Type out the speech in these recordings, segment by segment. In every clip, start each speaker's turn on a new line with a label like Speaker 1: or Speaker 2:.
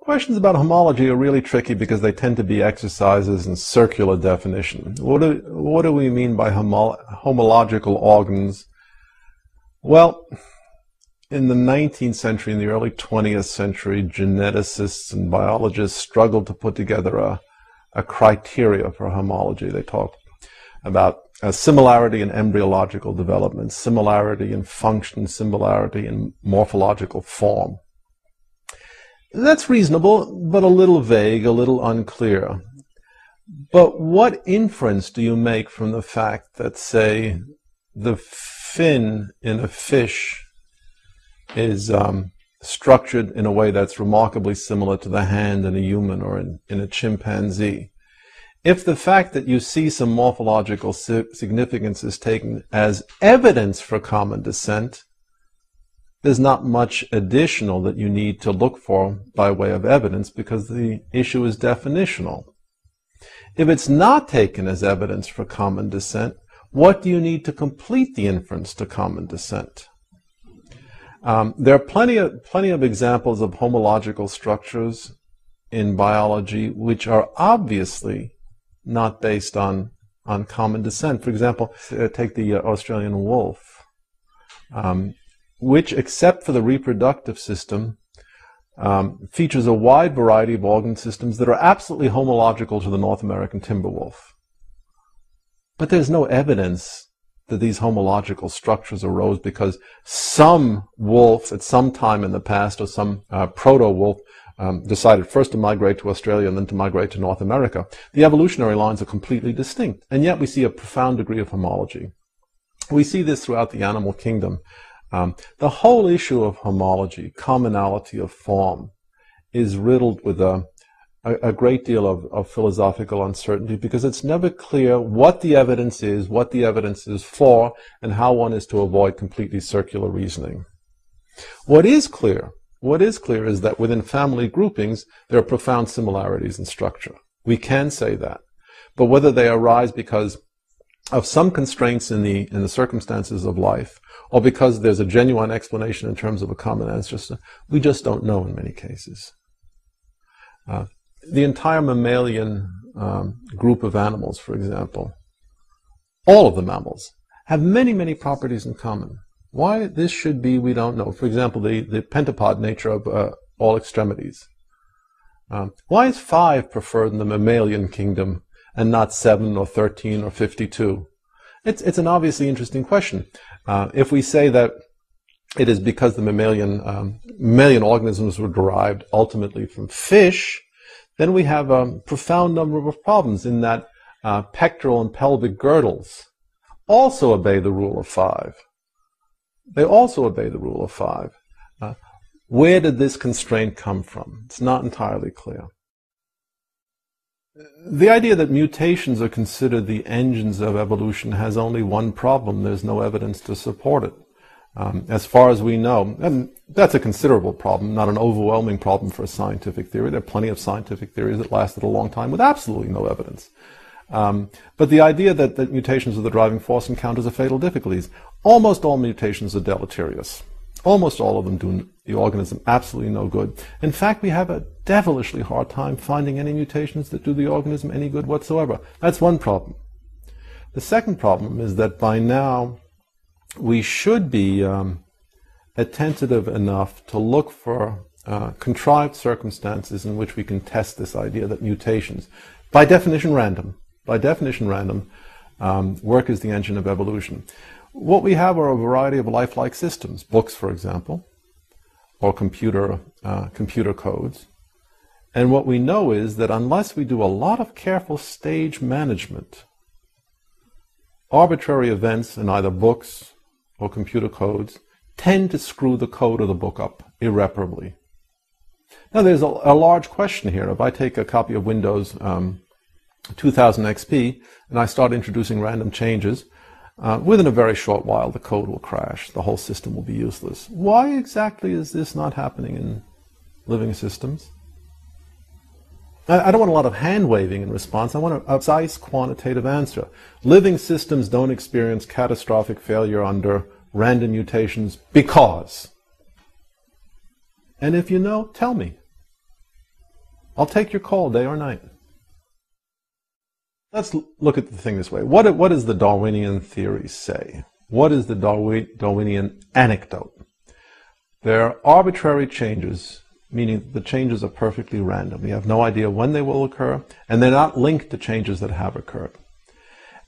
Speaker 1: Questions about homology are really tricky because they tend to be exercises in circular definition. What do, what do we mean by homo homological organs? Well, in the 19th century, in the early 20th century, geneticists and biologists struggled to put together a, a criteria for homology. They talked about a similarity in embryological development, similarity in function, similarity in morphological form. That's reasonable, but a little vague, a little unclear. But what inference do you make from the fact that, say, the fin in a fish is um, structured in a way that's remarkably similar to the hand in a human or in, in a chimpanzee? If the fact that you see some morphological significance is taken as evidence for common descent, there's not much additional that you need to look for by way of evidence because the issue is definitional. If it's not taken as evidence for common descent, what do you need to complete the inference to common descent? Um, there are plenty of, plenty of examples of homological structures in biology which are obviously not based on, on common descent. For example, uh, take the uh, Australian wolf. Um, which, except for the reproductive system, um, features a wide variety of organ systems that are absolutely homological to the North American timber wolf. But there's no evidence that these homological structures arose because some wolf at some time in the past or some uh, proto-wolf um, decided first to migrate to Australia and then to migrate to North America. The evolutionary lines are completely distinct, and yet we see a profound degree of homology. We see this throughout the animal kingdom. Um, the whole issue of homology, commonality of form, is riddled with a, a, a great deal of, of, philosophical uncertainty because it's never clear what the evidence is, what the evidence is for, and how one is to avoid completely circular reasoning. What is clear, what is clear is that within family groupings, there are profound similarities in structure. We can say that. But whether they arise because of some constraints in the, in the circumstances of life, or because there's a genuine explanation in terms of a common ancestor. We just don't know in many cases. Uh, the entire mammalian um, group of animals, for example, all of the mammals, have many, many properties in common. Why this should be, we don't know. For example, the, the pentapod nature of uh, all extremities. Um, why is five preferred in the mammalian kingdom and not seven or 13 or 52? It's, it's an obviously interesting question. Uh, if we say that it is because the mammalian, um, mammalian organisms were derived ultimately from fish, then we have a profound number of problems in that uh, pectoral and pelvic girdles also obey the rule of five. They also obey the rule of five. Uh, where did this constraint come from? It's not entirely clear. The idea that mutations are considered the engines of evolution has only one problem. There's no evidence to support it. Um, as far as we know, and that's a considerable problem, not an overwhelming problem for a scientific theory. There are plenty of scientific theories that lasted a long time with absolutely no evidence. Um, but the idea that, that mutations are the driving force encounters a fatal difficulties. Almost all mutations are deleterious. Almost all of them do the organism absolutely no good. In fact, we have a devilishly hard time finding any mutations that do the organism any good whatsoever. That's one problem. The second problem is that by now we should be um, attentive enough to look for uh, contrived circumstances in which we can test this idea that mutations, by definition random, by definition random, um, work as the engine of evolution. What we have are a variety of lifelike systems, books, for example, or computer, uh, computer codes. And what we know is that unless we do a lot of careful stage management, arbitrary events in either books or computer codes tend to screw the code of the book up irreparably. Now there's a, a large question here. If I take a copy of Windows um, 2000 XP and I start introducing random changes, uh, within a very short while, the code will crash. The whole system will be useless. Why exactly is this not happening in living systems? I, don't want a lot of hand waving in response. I want a precise quantitative answer. Living systems don't experience catastrophic failure under random mutations because. And if you know, tell me. I'll take your call day or night. Let's look at the thing this way. What, what does the Darwinian theory say? What is the Darwinian anecdote? There are arbitrary changes, meaning that the changes are perfectly random. We have no idea when they will occur, and they're not linked to changes that have occurred.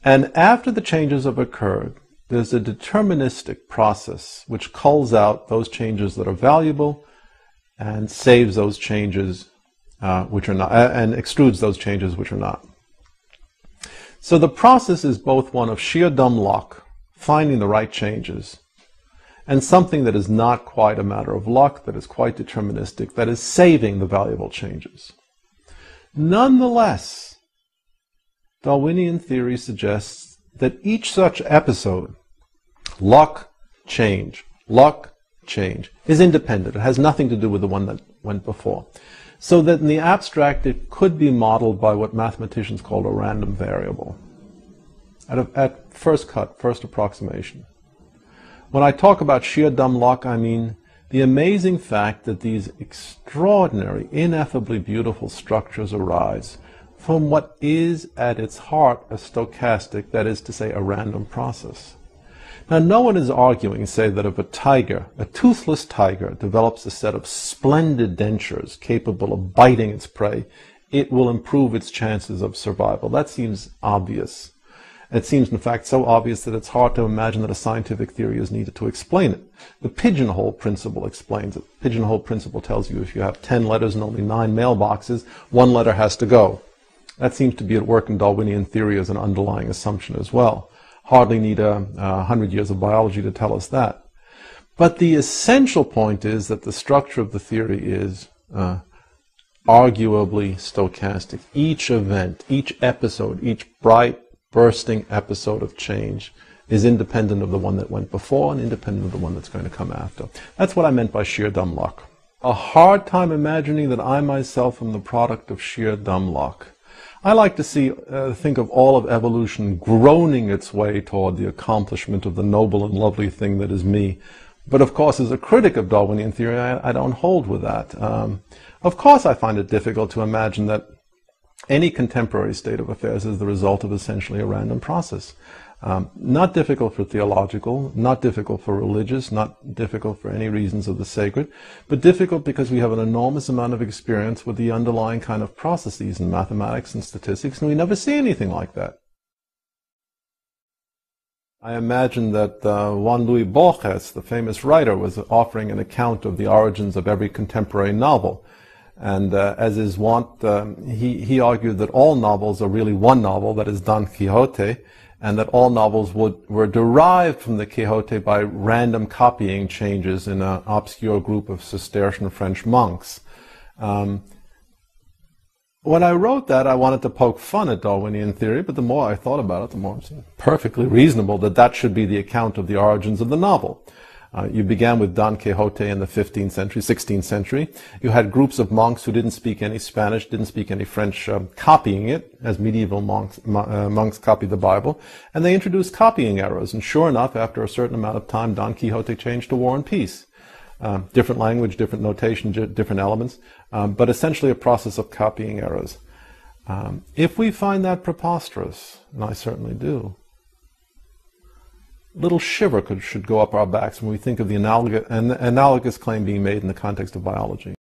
Speaker 1: And after the changes have occurred, there's a deterministic process which culls out those changes that are valuable and saves those changes uh, which are not, uh, and extrudes those changes which are not. So the process is both one of sheer dumb luck, finding the right changes, and something that is not quite a matter of luck, that is quite deterministic, that is saving the valuable changes. Nonetheless, Darwinian theory suggests that each such episode, luck, change, luck, change, is independent. It has nothing to do with the one that went before. So that in the abstract, it could be modeled by what mathematicians call a random variable. At, a, at first cut, first approximation. When I talk about sheer dumb luck, I mean the amazing fact that these extraordinary, ineffably beautiful structures arise from what is at its heart a stochastic, that is to say, a random process. Now, no one is arguing, say, that if a tiger, a toothless tiger, develops a set of splendid dentures capable of biting its prey, it will improve its chances of survival. That seems obvious. It seems, in fact, so obvious that it's hard to imagine that a scientific theory is needed to explain it. The pigeonhole principle explains it. The pigeonhole principle tells you if you have 10 letters and only 9 mailboxes, one letter has to go. That seems to be at work in Darwinian theory as an underlying assumption as well hardly need a, a hundred years of biology to tell us that. But the essential point is that the structure of the theory is uh, arguably stochastic. Each event, each episode, each bright, bursting episode of change is independent of the one that went before and independent of the one that's going to come after. That's what I meant by sheer dumb luck. A hard time imagining that I myself am the product of sheer dumb luck. I like to see, uh, think of all of evolution groaning its way toward the accomplishment of the noble and lovely thing that is me. But of course, as a critic of Darwinian theory, I, I don't hold with that. Um, of course, I find it difficult to imagine that any contemporary state of affairs is the result of essentially a random process. Um, not difficult for theological, not difficult for religious, not difficult for any reasons of the sacred, but difficult because we have an enormous amount of experience with the underlying kind of processes in mathematics and statistics, and we never see anything like that. I imagine that uh, Juan Luis Borges, the famous writer, was offering an account of the origins of every contemporary novel. And uh, as is wont, um, he, he argued that all novels are really one novel, that is Don Quixote, and that all novels would, were derived from the Quixote by random copying changes in an obscure group of Cistercian French monks. Um, when I wrote that, I wanted to poke fun at Darwinian theory, but the more I thought about it, the more it seemed perfectly reasonable that that should be the account of the origins of the novel. Uh, you began with Don Quixote in the 15th century, 16th century. You had groups of monks who didn't speak any Spanish, didn't speak any French, um, copying it as medieval monks, uh, monks copied the Bible, and they introduced copying errors. And sure enough, after a certain amount of time, Don Quixote changed to War and Peace. Um, different language, different notation, different elements, um, but essentially a process of copying errors. Um, if we find that preposterous, and I certainly do, little shiver could, should go up our backs when we think of the analogous, an, analogous claim being made in the context of biology.